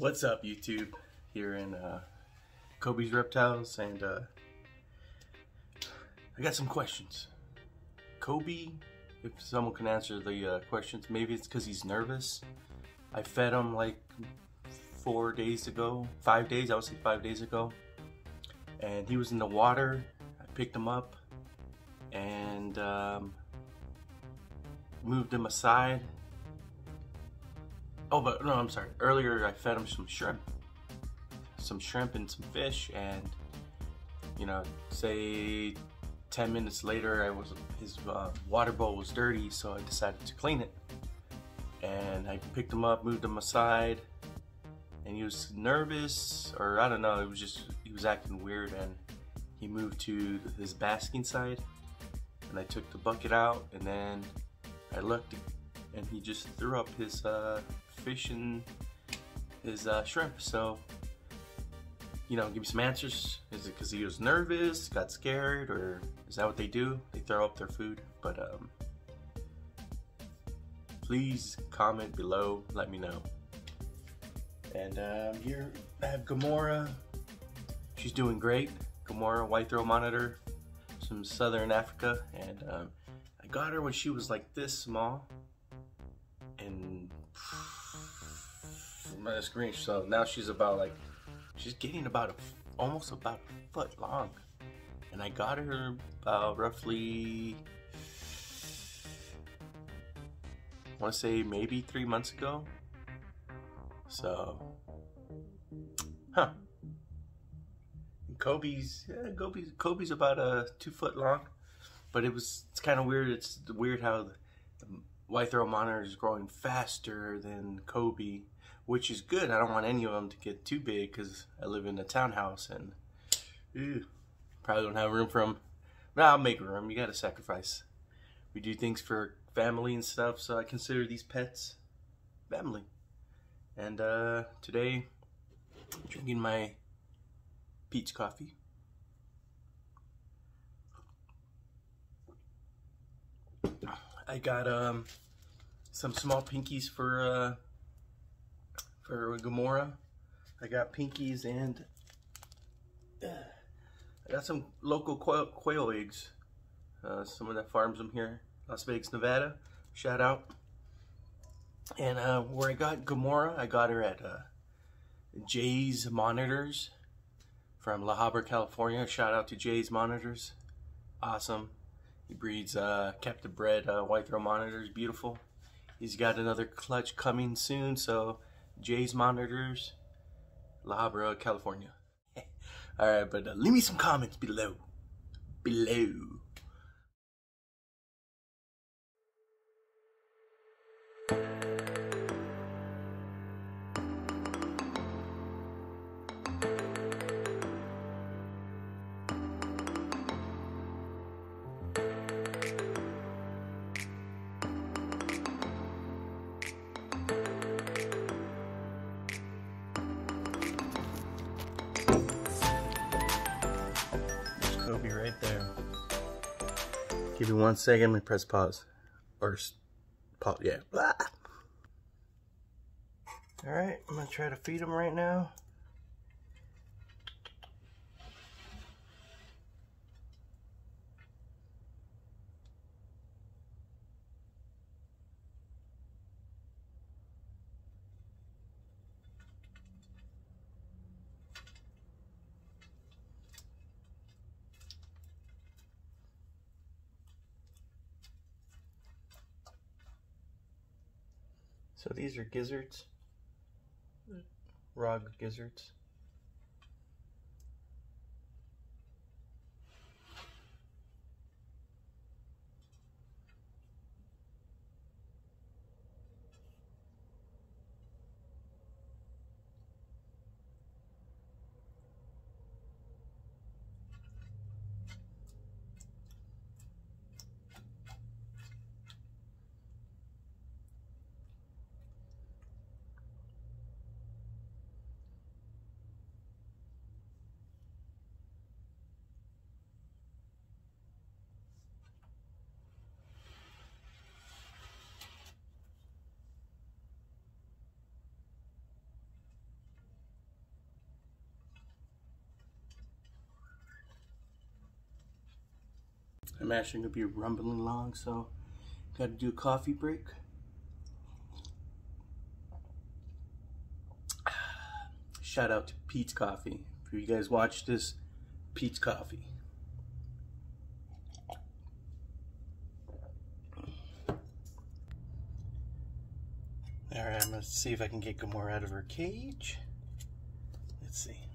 What's up, YouTube? Here in uh, Kobe's Reptiles, and uh, I got some questions. Kobe, if someone can answer the uh, questions, maybe it's because he's nervous. I fed him like four days ago, five days, I would say five days ago, and he was in the water. I picked him up and um, moved him aside Oh, but no, I'm sorry. Earlier, I fed him some shrimp, some shrimp and some fish, and you know, say 10 minutes later, I was his uh, water bowl was dirty, so I decided to clean it. And I picked him up, moved him aside, and he was nervous, or I don't know. It was just he was acting weird, and he moved to his basking side. And I took the bucket out, and then I looked, and he just threw up his uh, fish and his uh, shrimp. So, you know, give me some answers. Is it because he was nervous, got scared, or is that what they do? They throw up their food. But um, please comment below. Let me know. And um, here I have Gamora. She's doing great. Gamora, white throat monitor, from Southern Africa, and um, I got her when she was like this small, my screen. So now she's about like, she's getting about a, almost about a foot long. And I got her about roughly, I want to say maybe three months ago. So, huh. Kobe's, yeah, Kobe's, Kobe's about a two foot long, but it was, it's kind of weird. It's weird how the, the white throat monitor is growing faster than Kobe which is good. I don't want any of them to get too big because I live in a townhouse and ew, probably don't have room for them. But I'll make room. You got to sacrifice. We do things for family and stuff, so I consider these pets family. And uh, today, I'm drinking my Peet's coffee. I got um, some small pinkies for uh, for Gamora. I got pinkies and uh, I got some local quail, quail eggs. Uh, someone that farms them here, Las Vegas, Nevada. Shout out. And uh, where I got Gamora, I got her at uh, Jay's Monitors from La Habra, California. Shout out to Jay's Monitors. Awesome. He breeds uh, captive bred uh, white throat monitors. Beautiful. He's got another clutch coming soon, so Jay's Monitors, La Habra, California. Alright, but uh, leave me some comments below. Below. Give me one second, let me press pause. Or pause, yeah. Blah. All right, I'm gonna try to feed him right now. These are gizzards, raw gizzards. Going to be rumbling along, so got to do a coffee break. Shout out to Peet's Coffee. If you guys watch this, Peet's Coffee. Alright, I'm going to see if I can get Gamora out of her cage. Let's see.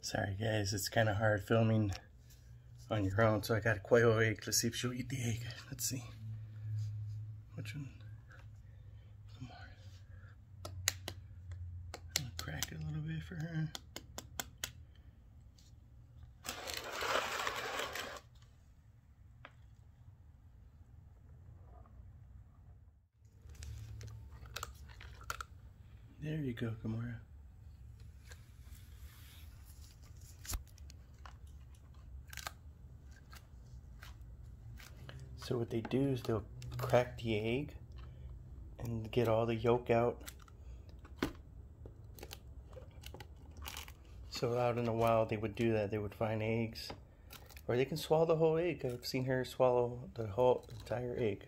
Sorry guys, it's kind of hard filming on your own, so I got a quail egg. Let's see if she'll eat the egg. Let's see. Which one? Come on. I'll crack it a little bit for her. There you go, Gamora. So what they do is they'll crack the egg and get all the yolk out. So out in the wild they would do that. They would find eggs. Or they can swallow the whole egg. I've seen her swallow the whole entire egg.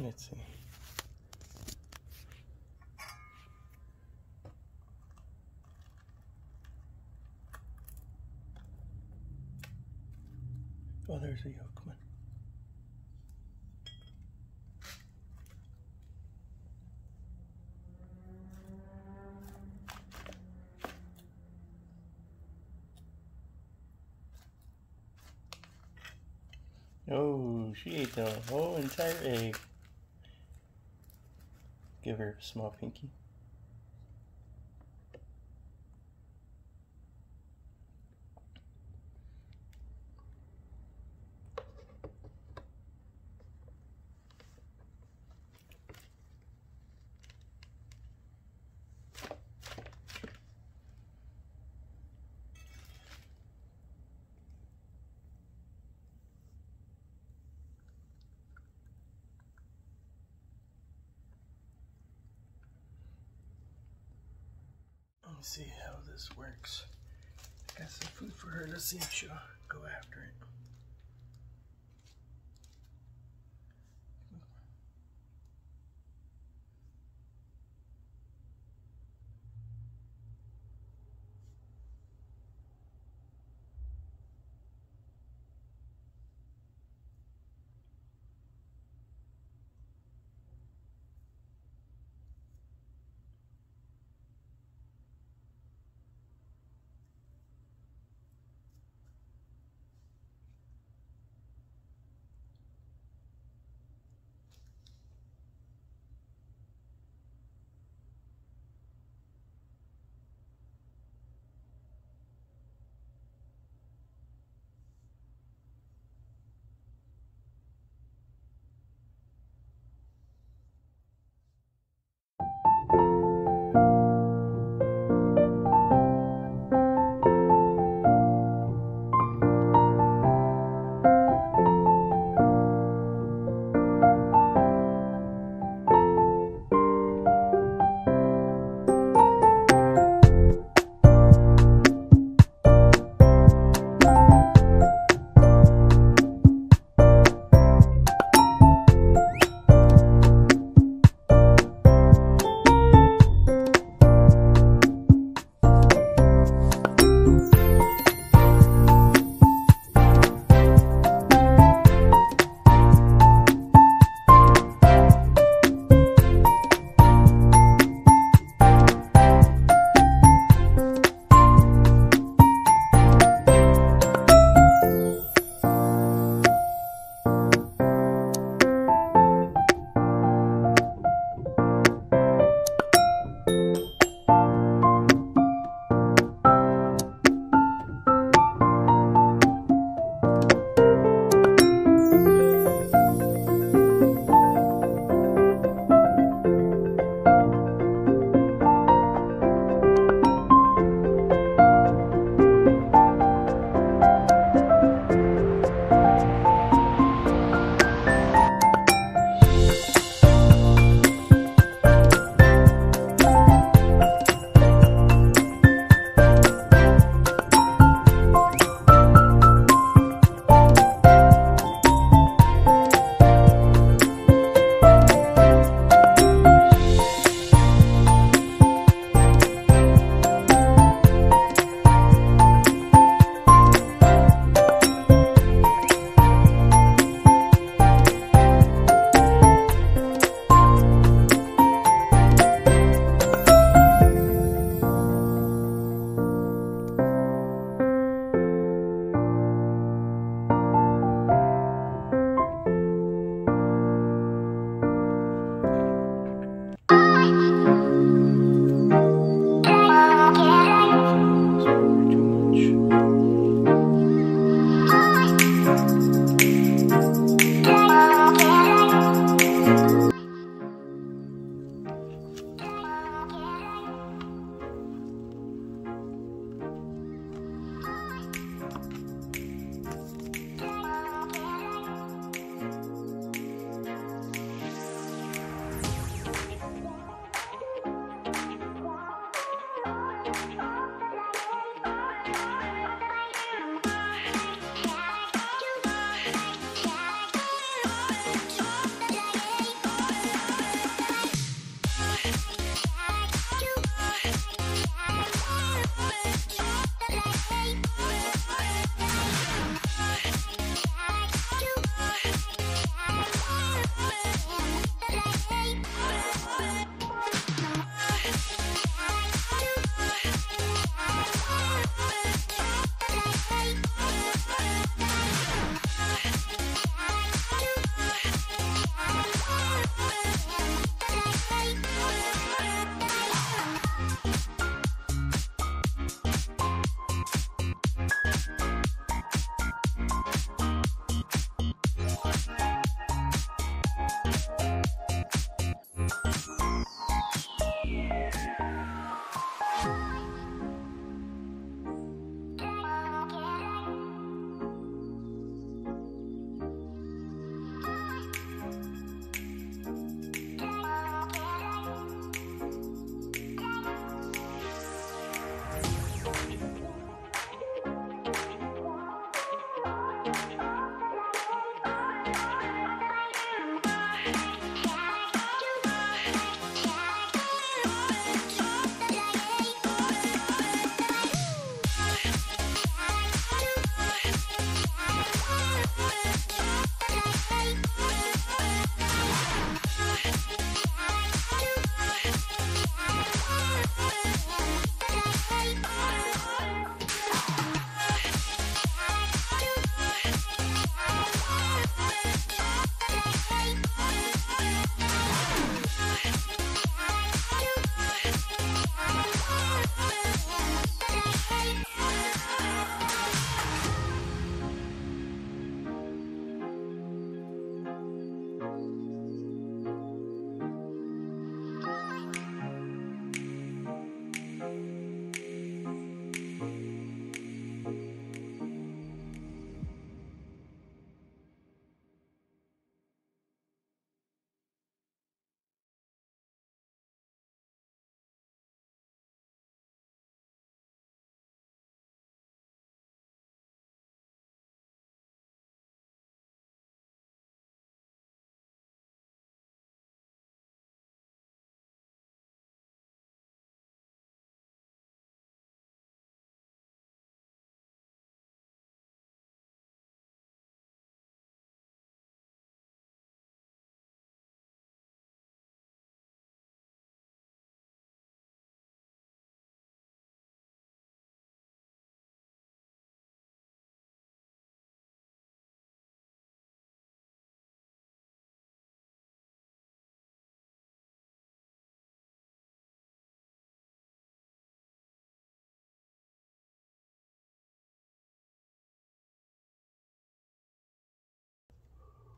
Let's see. Oh, there's a yolk one. Oh, she ate the whole entire egg. Give her a small pinky. See how this works. I got some food for her. Let's see if she'll go after it.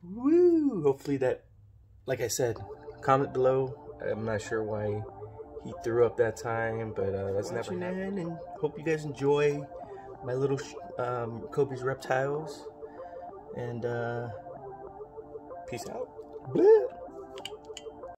Woo! Hopefully that, like I said, comment below. I'm not sure why he threw up that time, but uh, that's never happened. And hope you guys enjoy my little um, Kobe's reptiles. And uh, peace out. Blah.